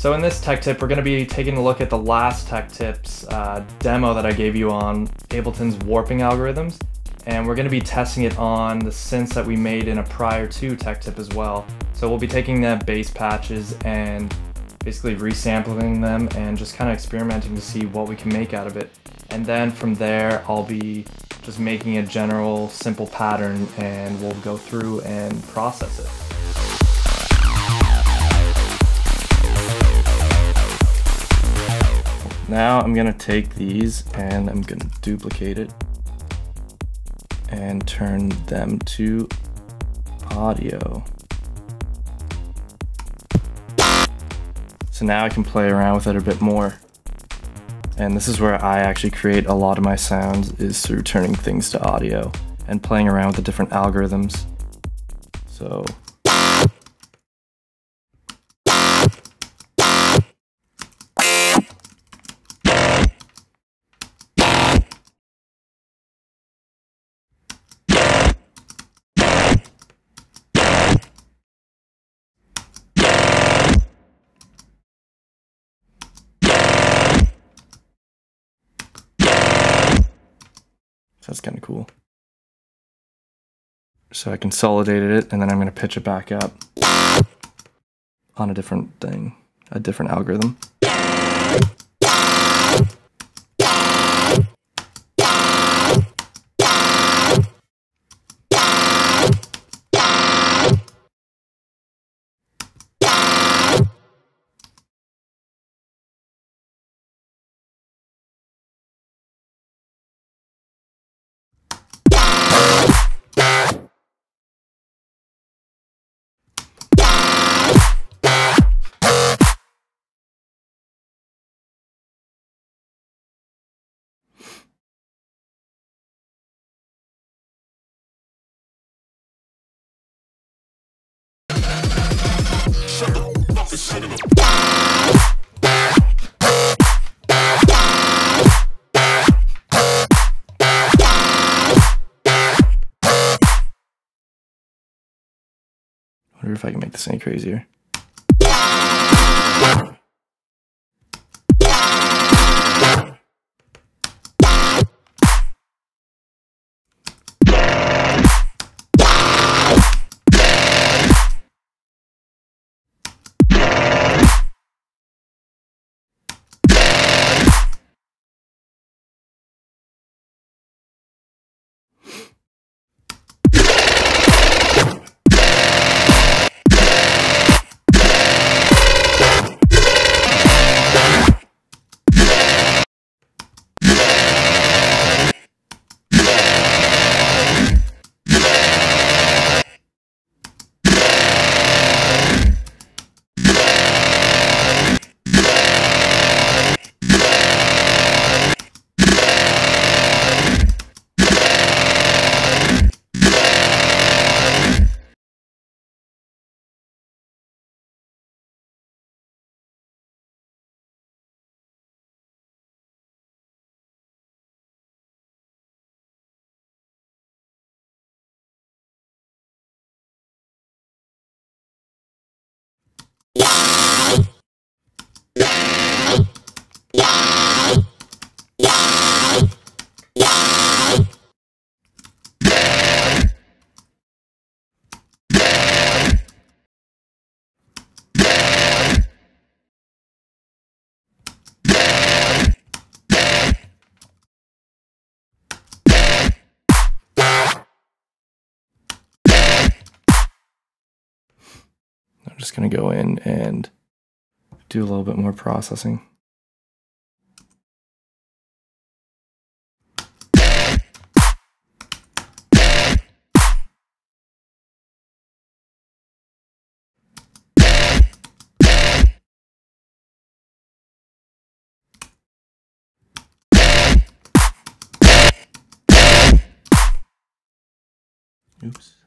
So in this tech tip, we're going to be taking a look at the last tech tips uh, demo that I gave you on Ableton's warping algorithms. And we're going to be testing it on the synths that we made in a prior to tech tip as well. So we'll be taking the bass patches and basically resampling them and just kind of experimenting to see what we can make out of it. And then from there, I'll be just making a general simple pattern and we'll go through and process it. Now I'm gonna take these and I'm gonna duplicate it and turn them to audio. So now I can play around with it a bit more. And this is where I actually create a lot of my sounds is through turning things to audio and playing around with the different algorithms. So So that's kind of cool. So I consolidated it and then I'm going to pitch it back up on a different thing, a different algorithm. Wonder if I can make this any crazier. I'm just going to go in and do a little bit more processing. Oops.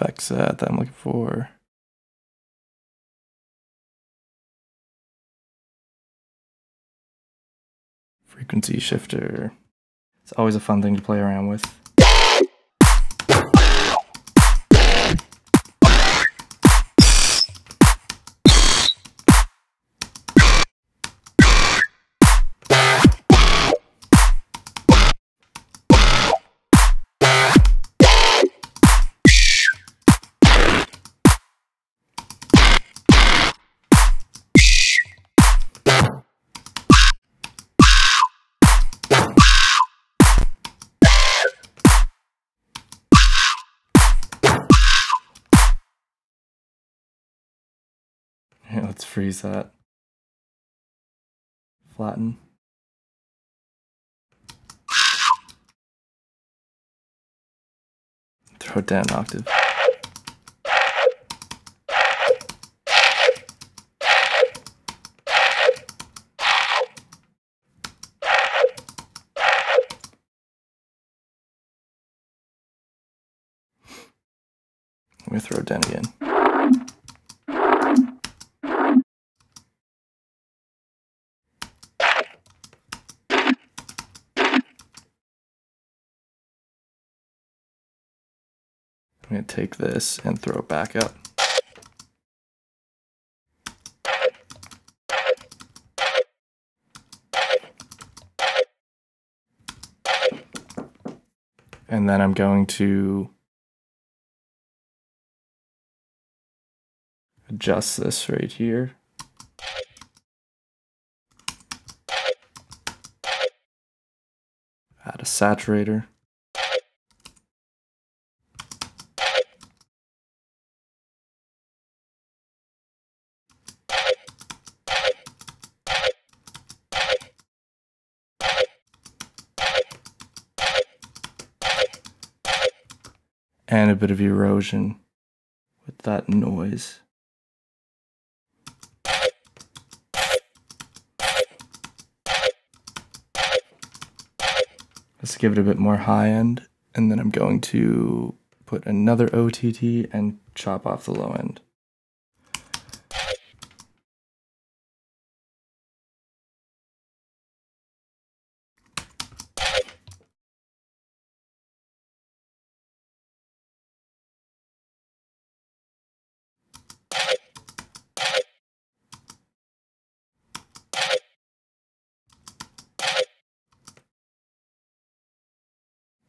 Effects at that I'm looking for? Frequency shifter. It's always a fun thing to play around with. Freeze that. Flatten. Throw it down an octave. Let me throw it down again. I'm going to take this and throw it back up. And then I'm going to adjust this right here. Add a saturator. And a bit of erosion with that noise. Let's give it a bit more high end, and then I'm going to put another OTT and chop off the low end.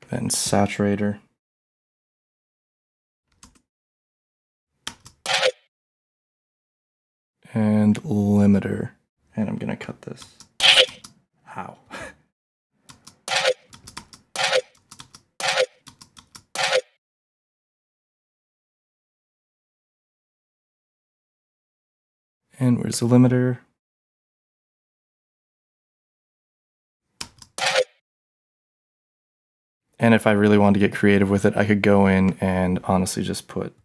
Then saturator. And limiter. And I'm gonna cut this. Ow. and where's the limiter? And if I really wanted to get creative with it, I could go in and honestly just put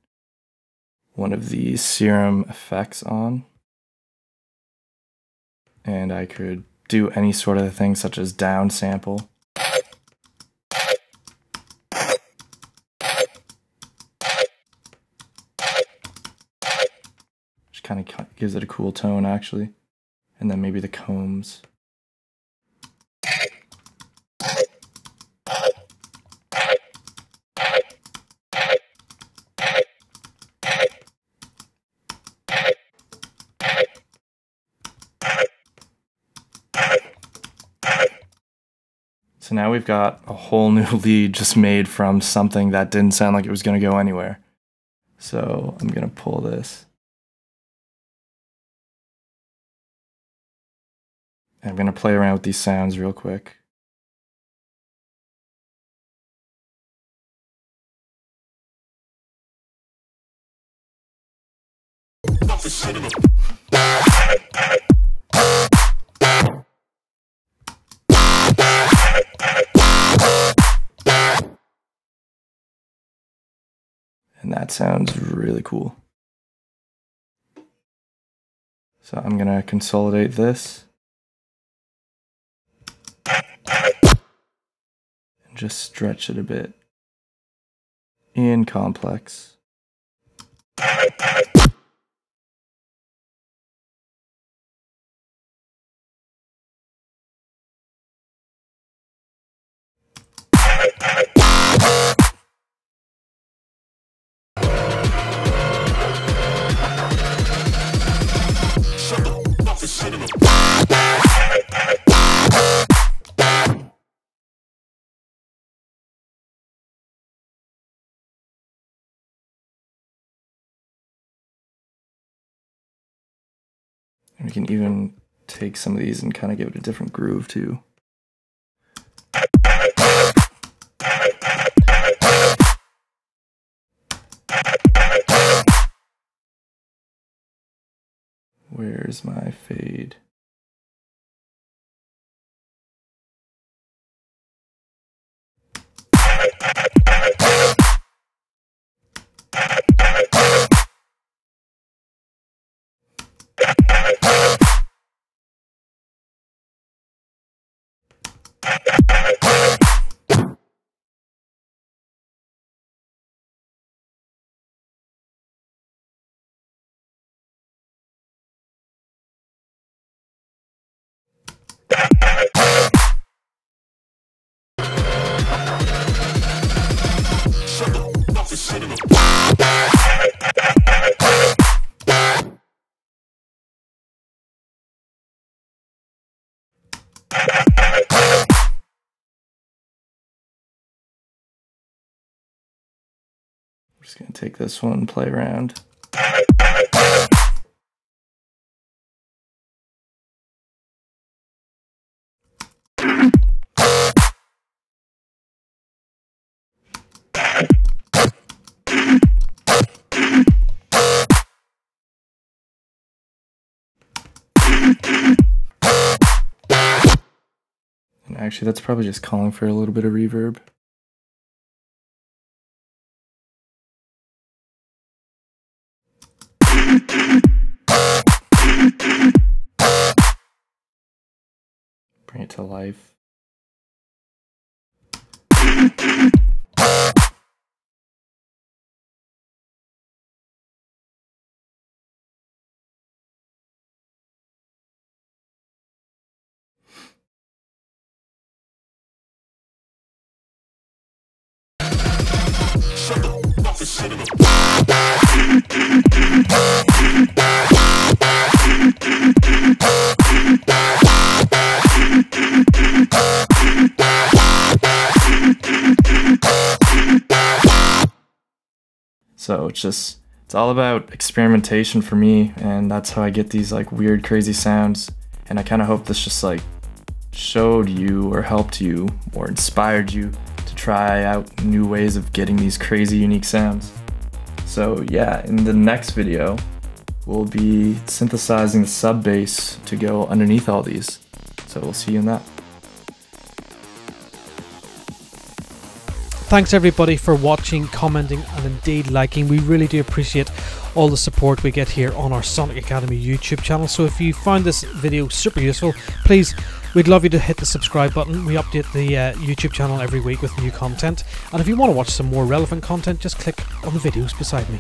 one of these serum effects on. And I could do any sort of thing such as down sample. Which kind of gives it a cool tone actually. And then maybe the combs. Now we've got a whole new lead just made from something that didn't sound like it was going to go anywhere. So I'm going to pull this. I'm going to play around with these sounds real quick. That sounds really cool. So I'm going to consolidate this. And just stretch it a bit. in complex. We can even take some of these and kind of give it a different groove too. Where's my fade? Thank you. I'm just going to take this one play around. Actually, that's probably just calling for a little bit of reverb. To life. So it's just it's all about experimentation for me and that's how I get these like weird crazy sounds and I kind of hope this just like showed you or helped you or inspired you to try out new ways of getting these crazy unique sounds. So yeah, in the next video, we'll be synthesizing the sub bass to go underneath all these. So we'll see you in that. Thanks everybody for watching, commenting, and indeed liking. We really do appreciate all the support we get here on our Sonic Academy YouTube channel. So if you found this video super useful, please, we'd love you to hit the subscribe button. We update the uh, YouTube channel every week with new content. And if you want to watch some more relevant content, just click on the videos beside me.